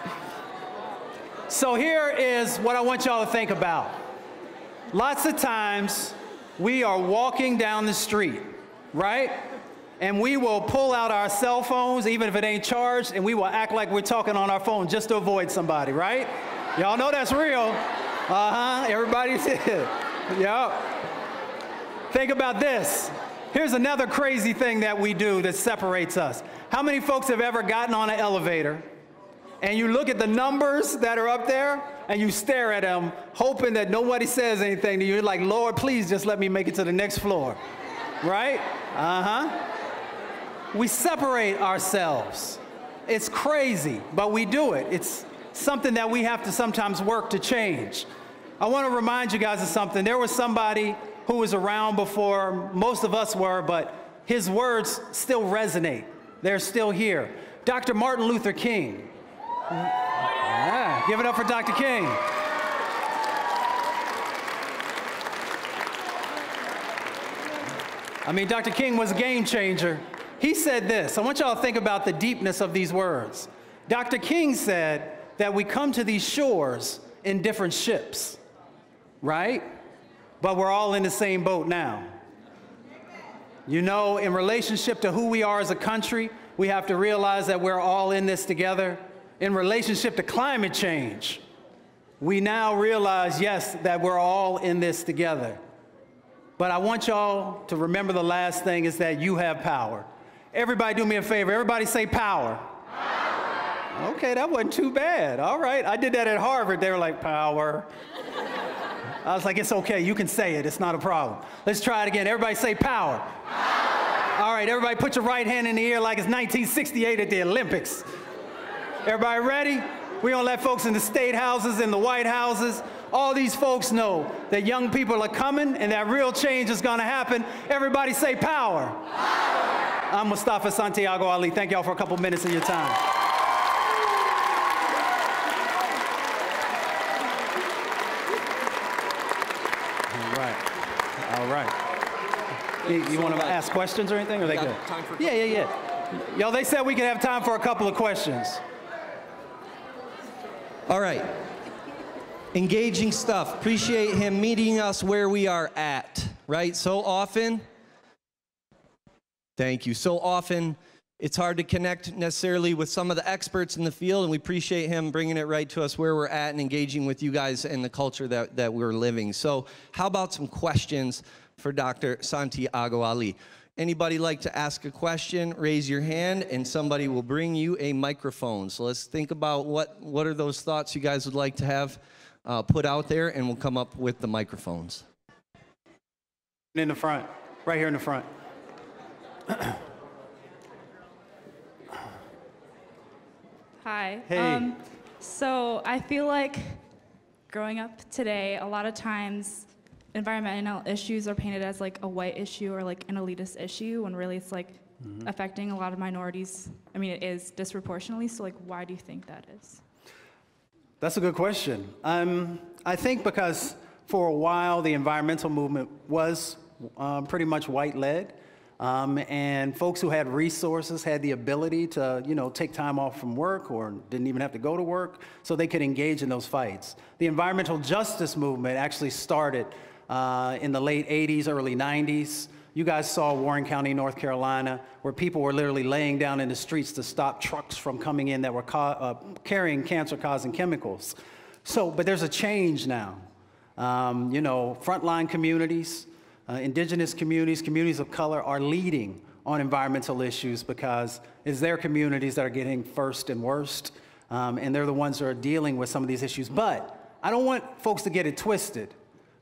So here is what I want y'all to think about. Lots of times we are walking down the street, right? And we will pull out our cell phones, even if it ain't charged, and we will act like we're talking on our phone just to avoid somebody, right? Y'all know that's real. Uh huh. Everybody said, yep. Think about this. Here's another crazy thing that we do that separates us. How many folks have ever gotten on an elevator and you look at the numbers that are up there and you stare at them, hoping that nobody says anything to you? You're like, Lord, please just let me make it to the next floor. Right? Uh huh. We separate ourselves. It's crazy, but we do it. It's something that we have to sometimes work to change. I want to remind you guys of something. There was somebody who was around before most of us were, but his words still resonate. They're still here. Dr. Martin Luther King. Ah, give it up for Dr. King. I mean, Dr. King was a game changer. He said this. I want y'all to think about the deepness of these words. Dr. King said that we come to these shores in different ships, right? But we're all in the same boat now. You know, in relationship to who we are as a country, we have to realize that we're all in this together. In relationship to climate change, we now realize, yes, that we're all in this together. But I want y'all to remember the last thing is that you have power. Everybody do me a favor. Everybody say power. power. Okay, that wasn't too bad. All right. I did that at Harvard. They were like, power. I was like, it's okay. You can say it. It's not a problem. Let's try it again. Everybody say power. power. All right. Everybody put your right hand in the air like it's 1968 at the Olympics. Everybody ready? Going to let folks in the state houses, in the White Houses, all these folks know that young people are coming and that real change is going to happen. Everybody say power. power. I'm Mustafa Santiago Ali. Thank y'all for a couple minutes of your time. All right. All You, you want to ask questions or anything? Or they good? Yeah, yeah, yeah. Yo, they said we could have time for a couple of questions. All right. Engaging stuff. Appreciate him meeting us where we are at, right? So often, thank you. So often, it's hard to connect necessarily with some of the experts in the field, and we appreciate him bringing it right to us where we're at and engaging with you guys and the culture that, that we're living. So, how about some questions for Dr. Santiago Ali? Anybody like to ask a question, raise your hand, and somebody will bring you a microphone. So let's think about what, what are those thoughts you guys would like to have uh, put out there, and we'll come up with the microphones. In the front, right here in the front. Hi. Hey. Um, so I feel like growing up today, a lot of times environmental issues are painted as like a white issue or like an elitist issue when really it's like Mhm. affecting a lot of minorities. I mean, it is disproportionately. So like, why do you think that is? That's a good question. Um, I think because for a while the environmental movement was um, pretty much white led. Um, and folks who had resources had the ability to, you know, take time off from work or didn't even have to go to work so they could engage in those fights. The environmental justice movement actually started uh, in the late 80s, early 90s. You guys saw Warren County, North Carolina, where people were literally laying down in the streets to stop trucks from coming in that were uh, carrying cancer-causing chemicals. So, but there's a change now. Um, you know, frontline communities, uh, indigenous communities, communities of color are leading on environmental issues because it's their communities that are getting first and worst, um, and they're the ones that are dealing with some of these issues. But I don't want folks to get it twisted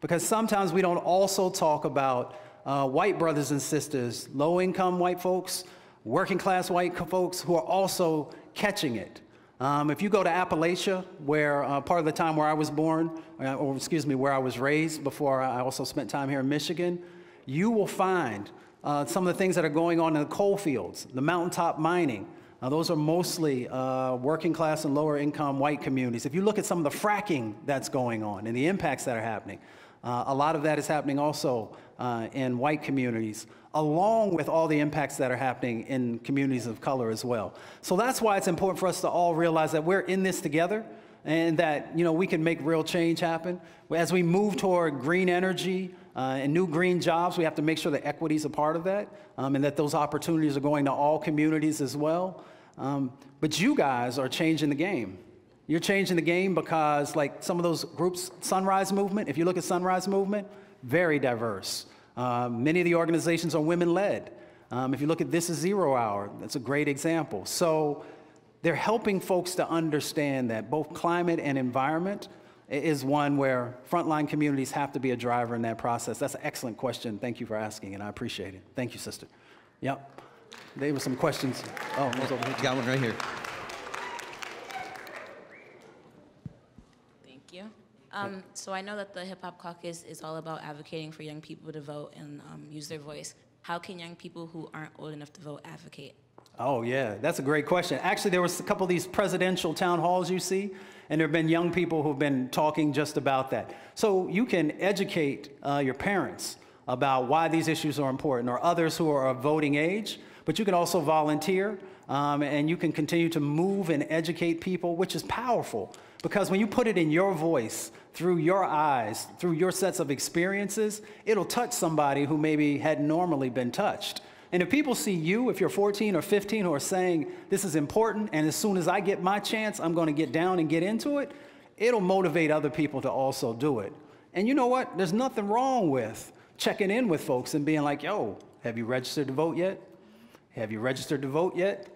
because sometimes we don't also talk about uh, white brothers and sisters, low income white folks, working class white folks who are also catching it. Um, if you go to Appalachia, where uh, part of the time where I was born, uh, or excuse me, where I was raised before I also spent time here in Michigan, you will find uh, some of the things that are going on in the coal fields, the mountaintop mining. Uh, those are mostly uh, working class and lower income white communities. If you look at some of the fracking that's going on and the impacts that are happening, uh, a lot of that is happening also uh, in white communities, along with all the impacts that are happening in communities of color as well. So that's why it's important for us to all realize that we're in this together and that you know we can make real change happen. As we move toward green energy uh, and new green jobs, we have to make sure that equity is a part of that um, and that those opportunities are going to all communities as well. Um, but you guys are changing the game. You're changing the game because, like some of those groups, Sunrise Movement, if you look at Sunrise Movement, very diverse. Uh, many of the organizations are women led. Um, if you look at This is Zero Hour, that's a great example. So they're helping folks to understand that both climate and environment is one where frontline communities have to be a driver in that process. That's an excellent question. Thank you for asking, and I appreciate it. Thank you, sister. Yep. There were some questions. Oh, one's over here. Got one right here. Thank you. Um, so I know that the Hip Hop Caucus is all about advocating for young people to vote and um, use their voice. How can young people who aren't old enough to vote advocate? Oh, yeah, that's a great question. Actually, there was a couple of these presidential town halls you see, and there have been young people who've been talking just about that. So you can educate uh, your parents about why these issues are important, or others who are of voting age, but you can also volunteer, um, and you can continue to move and educate people, which is powerful. Because when you put it in your voice, through your eyes, through your sets of experiences, it'll touch somebody who maybe had normally been touched. And if people see you, if you're 14 or 15, who are saying, This is important, and as soon as I get my chance, I'm going to get down and get into it, it'll motivate other people to also do it. And you know what? There's nothing wrong with checking in with folks and being like, Yo, have you registered to vote yet? Have you registered to vote yet?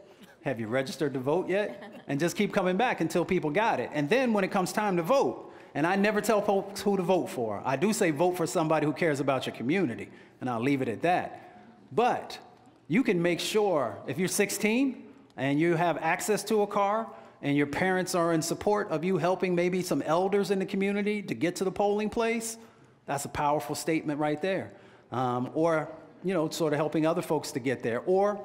Have you registered to vote yet? And just keep coming back until people got it. And then when it comes time to vote, and I never tell folks who to vote for. I do say vote for somebody who cares about your community, and I'll leave it at that. But you can make sure if you're 16 and you have access to a car and your parents are in support of you helping maybe some elders in the community to get to the polling place, that's a powerful statement right there. Um, or, you know, sort of helping other folks to get there. Or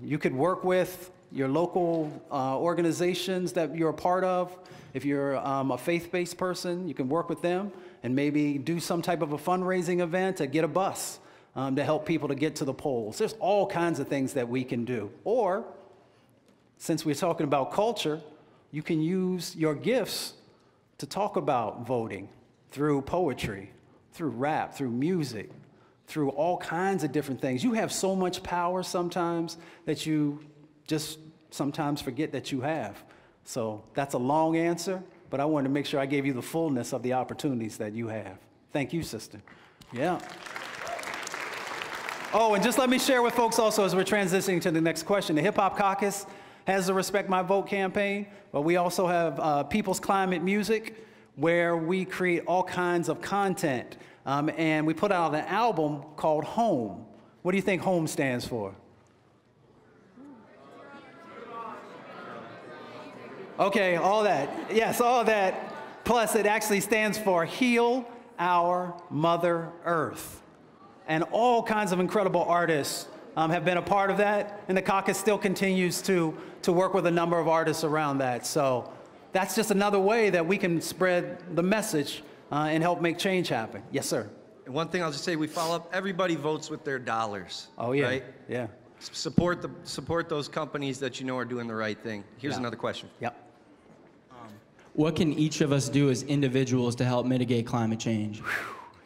you could work with your local uh, organizations that you're a part of. If you're um, a faith based person, you can work with them and maybe do some type of a fundraising event to get a bus um, to help people to get to the polls. There's all kinds of things that we can do. Or, since we're talking about culture, you can use your gifts to talk about voting through poetry, through rap, through music, through all kinds of different things. You have so much power sometimes that you just sometimes forget that you have. So that's a long answer, but I wanted to make sure I gave you the fullness of the opportunities that you have. Thank you, sister. Yeah. Oh, and just let me share with folks also as we're transitioning to the next question. The Hip Hop Caucus has the Respect My Vote campaign, but we also have uh, People's Climate Music, where we create all kinds of content. Um, and we put out an album called Home. What do you think Home stands for? Okay, all that. Yes, all that. Plus, it actually stands for Heal Our Mother Earth. And all kinds of incredible artists um, have been a part of that. And the caucus still continues to, to work with a number of artists around that. So that's just another way that we can spread the message uh, and help make change happen. Yes, sir. And one thing I'll just say, we follow up, everybody votes with their dollars. Oh, yeah. Right? Yeah. S- Support, the, support those companies that you know are doing the right thing. Here's Yeah. another question. Yep. What can each of us do as individuals to help mitigate climate change?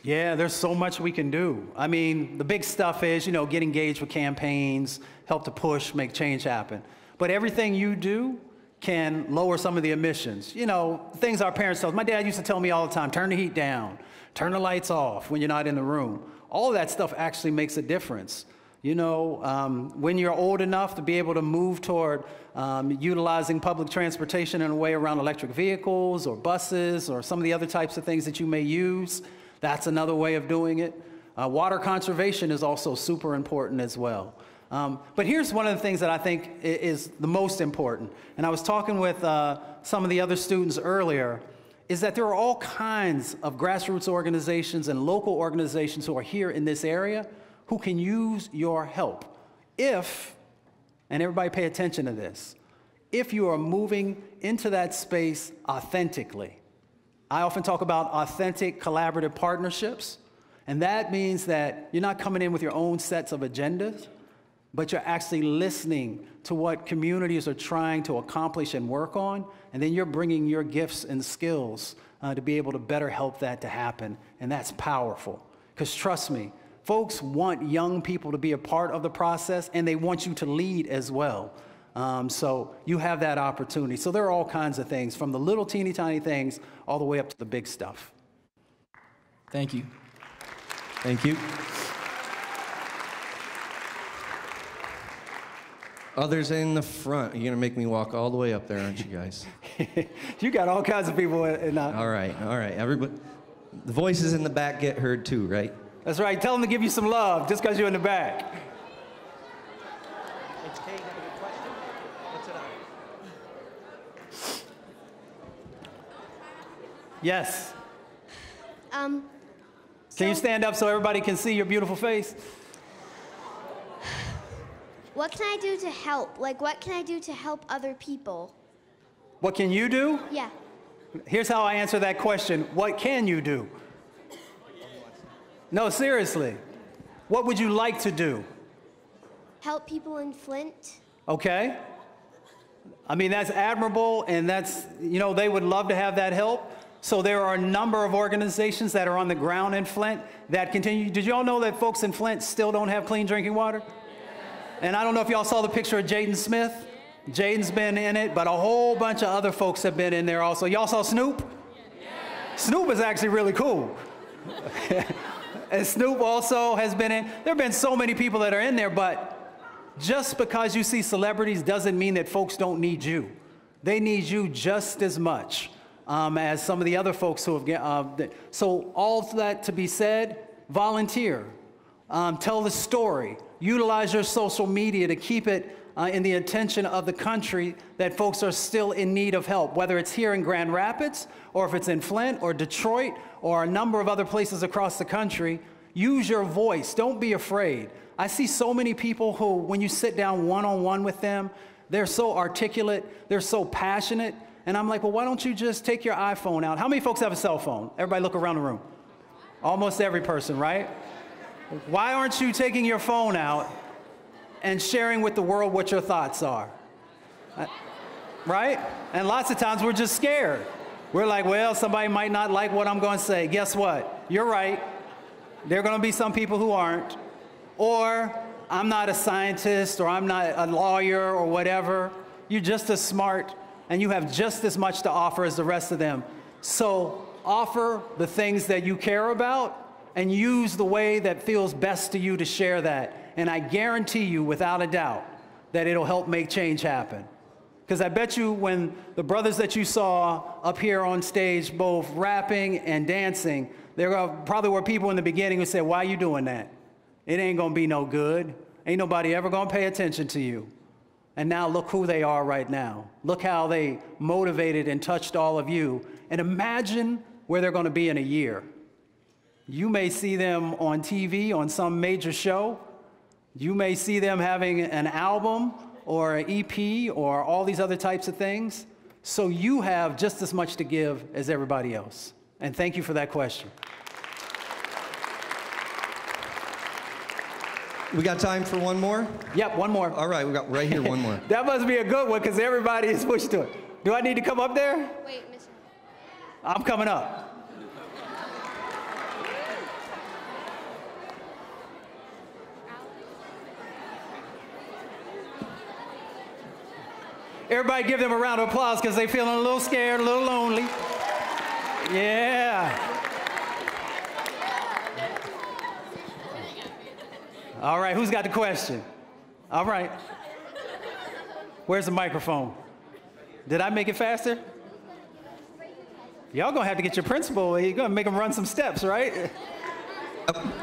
Yeah, there's so much we can do. I mean, the big stuff is, you know, get engaged with campaigns, help to push, make change happen. But everything you do can lower some of the emissions. You know, things our parents tell us. My dad used to tell me all the time turn the heat down, turn the lights off when you're not in the room. All that stuff actually makes a difference. You know, um, when you're old enough to be able to move toward um, utilizing public transportation in a way around electric vehicles or buses or some of the other types of things that you may use, that's another way of doing it. Uh, water conservation is also super important as well. Um, but here's one of the things that I think is the most important. And I was talking with uh, some of the other students earlier, is that there are all kinds of grassroots organizations and local organizations who are here in this area who can use your help if, and everybody pay attention to this, if you are moving into that space authentically. I often talk about authentic collaborative partnerships, and that means that you're not coming in with your own sets of agendas, but you're actually listening to what communities are trying to accomplish and work on, and then you're bringing your gifts and skills uh, to be able to better help that to happen, and that's powerful. Because trust me, folks want young people to be a part of the process, and they want you to lead as well. Um, so you have that opportunity. So there are all kinds of things, from the little teeny tiny things all the way up to the big stuff. Thank you. Thank you. Others in the front. You're going to make me walk all the way up there, aren't you guys? you got all kinds of people in, in uh, All right, all right. Everybody, the voices in the back get heard too, right? That's right. Tell them to give you some love just because you're in the back. Yes. Um, Can you stand up so everybody can see your beautiful face? what can I do to help? Like, what can I do to help other people? What can you do? Yeah. Here's how I answer that question What can you do? No, seriously. What would you like to do? Help people in Flint. Okay? I mean, that's admirable, and that's, you know, they would love to have that help. So there are a number of organizations that are on the ground in Flint that continue. Did you all know that folks in Flint still don't have clean drinking water? And I don't know if y'all saw the picture of Jaden Smith. Jaden's been in it, but a whole bunch of other folks have been in there also. Y'all saw Snoop? Snoop is actually really cool. and Snoop also has been in. There have been so many people that are in there, but just because you see celebrities doesn't mean that folks don't need you. They need you just as much um, as some of the other folks who have. Uh, so all that to be said, volunteer, um, tell the story, utilize your social media to keep it uh, in the attention of the country that folks are still in need of help, whether it's here in Grand Rapids, or if it's in Flint, or Detroit, or a number of other places across the country. Use your voice. Don't be afraid. I see so many people who, when you sit down one on one with them, they're so articulate, they're so passionate. And I'm like, well, why don't you just take your iPhone out? How many folks have a cell phone? Everybody look around the room. Almost every person, right? Why aren't you taking your phone out and sharing with the world what your thoughts are? Uh, Right? And lots of times we're just scared. We're like, well, somebody might not like what I'm going to say. Guess what? You're right. There are going to be some people who aren't. Or I'm not a scientist or I'm not a lawyer or whatever. You're just as smart and you have just as much to offer as the rest of them. So offer the things that you care about and use the way that feels best to you to share that. And I guarantee you, without a doubt, that it'll help make change happen. Because I bet you when the brothers that you saw up here on stage, both rapping and dancing, there probably were people in the beginning who said, Why are you doing that? It ain't gonna be no good. Ain't nobody ever gonna pay attention to you. And now look who they are right now. Look how they motivated and touched all of you. And imagine where they're gonna be in a year. You may see them on TV on some major show. You may see them having an album or an EP or all these other types of things. So you have just as much to give as everybody else. And thank you for that question. We got time for one more? Yep, one more. All right, we got right here one more. That must be a good one because everybody is pushed to it. Do I need to come up there? Wait, Miss. I'm coming up. Everybody give them a round of applause because they're feeling a little scared, a little lonely. Yeah. All right, who's got the question? All right. Where's the microphone? Did I make it faster? Y'all gonna have to get your principal. You're gonna make him run some steps, right?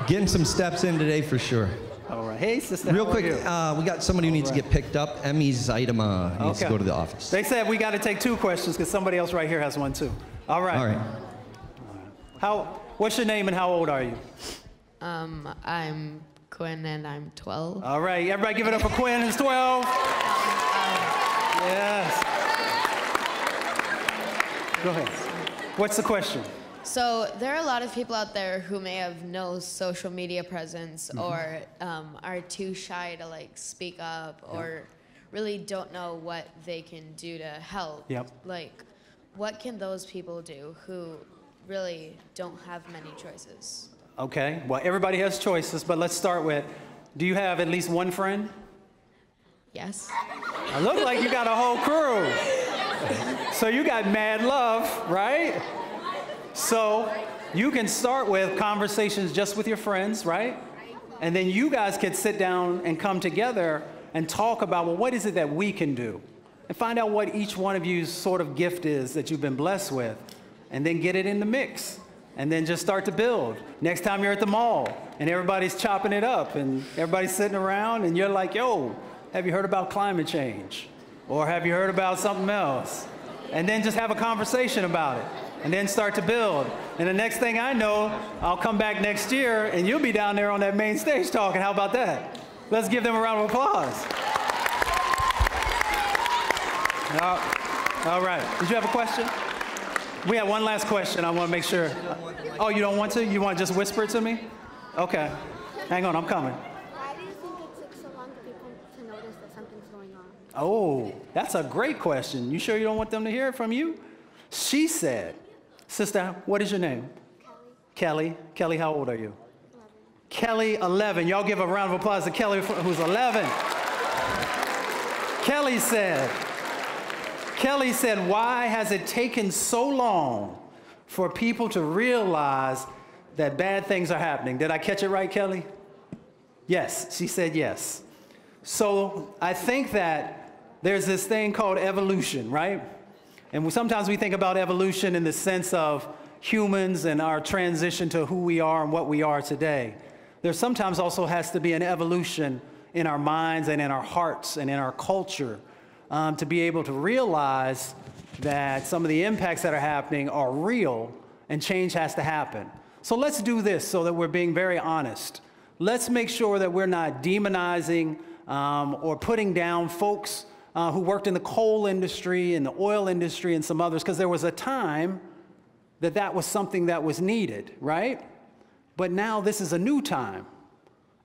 Getting some steps in today for sure. All right. Hey, sister. Real quick, uh, we got somebody who needs All to get picked up. Emmy Zeidema needs to Okay. go to the office. They said we got to take two questions because somebody else right here has one too. All right. All right. How? What's your name and how old are you? Um, I'm Quinn and I'm 12. All right. Everybody, give it up for Quinn, who's 12. Yes. Go ahead. What's the question? So there are a lot of people out there who may have no social media presence Mhm. or um, are too shy to like speak up or really don't know what they can do to help. Yep. Like, what can those people do who really don't have many choices? Okay. Well, everybody has choices, but let's start with do you have at least one friend? Yes. I look like you got a whole crew. So you got mad love, right? So you can start with conversations just with your friends, right? And then you guys can sit down and come together and talk about, well, what is it that we can do? And find out what each one of you's sort of gift is that you've been blessed with. And then get it in the mix. And then just start to build. Next time you're at the mall and everybody's chopping it up and everybody's sitting around and you're like, yo, have you heard about climate change? Or have you heard about something else? And then just have a conversation about it. And then start to build. And the next thing I know, I'll come back next year and you'll be down there on that main stage talking. How about that? Let's give them a round of applause. All right. Did you have a question? We have one last question. I want to make sure. Oh, you don't want to? You want to just whisper it to me? Okay. Hang on, I'm coming. Why do you think it took so long for people to notice that something's going on? Oh, that's a great question. You sure you don't want them to hear it from you? She said, Sister, what is your name? Kelly. Kelly, Kelly how old are you? 11. Kelly, 11. Y'all give a round of applause to Kelly, who's 11. Kelly said, Kelly said, why has it taken so long for people to realize that bad things are happening? Did I catch it right, Kelly? Yes, she said yes. So I think that there's this thing called evolution, right? And sometimes we think about evolution in the sense of humans and our transition to who we are and what we are today. There sometimes also has to be an evolution in our minds and in our hearts and in our culture um, to be able to realize that some of the impacts that are happening are real and change has to happen. So let's do this so that we're being very honest. Let's make sure that we're not demonizing um, or putting down folks uh, who worked in the coal industry and the oil industry and some others, because there was a time that that was something that was needed, right? But now this is a new time.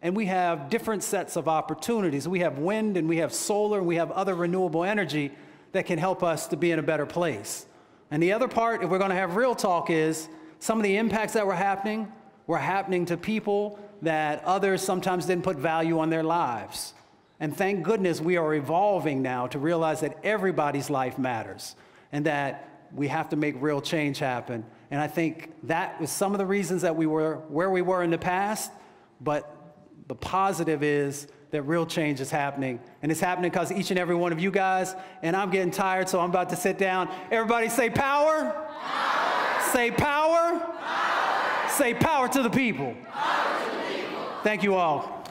And we have different sets of opportunities. We have wind and we have solar and we have other renewable energy that can help us to be in a better place. And the other part, if we're going to have real talk, is some of the impacts that were happening were happening to people that others sometimes didn't put value on their lives. And thank goodness we are evolving now to realize that everybody's life matters and that we have to make real change happen. And I think that was some of the reasons that we were where we were in the past, but the positive is that real change is happening. And it's happening because each and every one of you guys, and I'm getting tired, so I'm about to sit down. Everybody say power. Say power. Say power to the people. Thank you all.